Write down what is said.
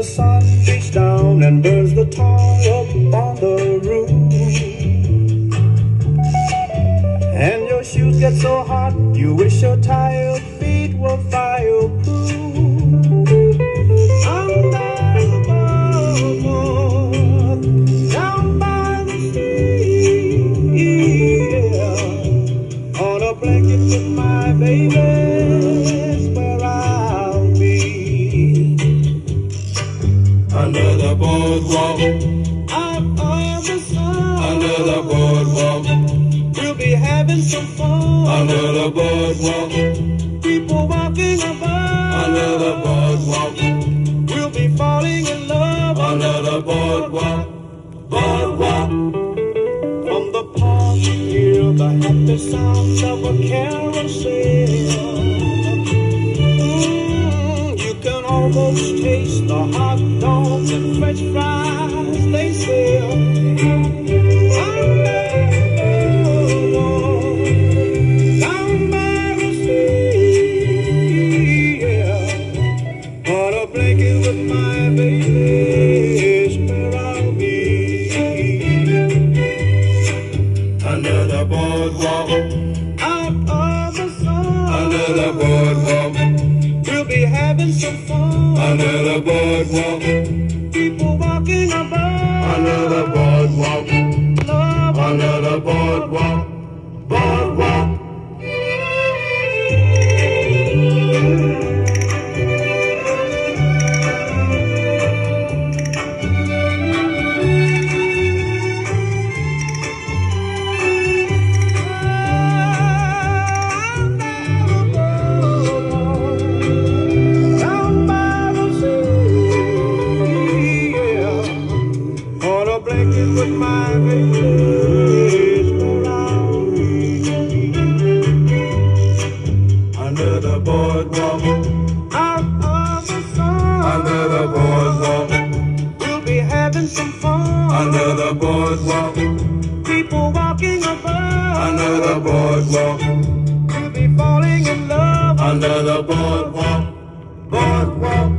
the sun beats down and burns the tar up on the roof, and your shoes get so hot, you wish your tired feet were fireproof. Blanket with my baby. Boardwalk, Out of the sun, under the boardwalk, we'll be having some fun. under the boardwalk, People walking above, under the boardwalk, we'll be falling in love. Under the boardwalk, boardwalk. From the park, you hear the happy sounds of a carousel. Almost taste the hot dogs and French fries they sell. The sea, yeah. On a blanket with my baby is where I'll be. Under the boardwalk, Out of the sun, under the boardwalk, the boardwalk, People walking under the boardwalk, love boardwalk, boardwalk. The boardwalk, Out of the sun, under the boardwalk, we'll be having some fun. under the boardwalk, People walking above, under the boardwalk, we'll be falling in love. under the boardwalk, boardwalk.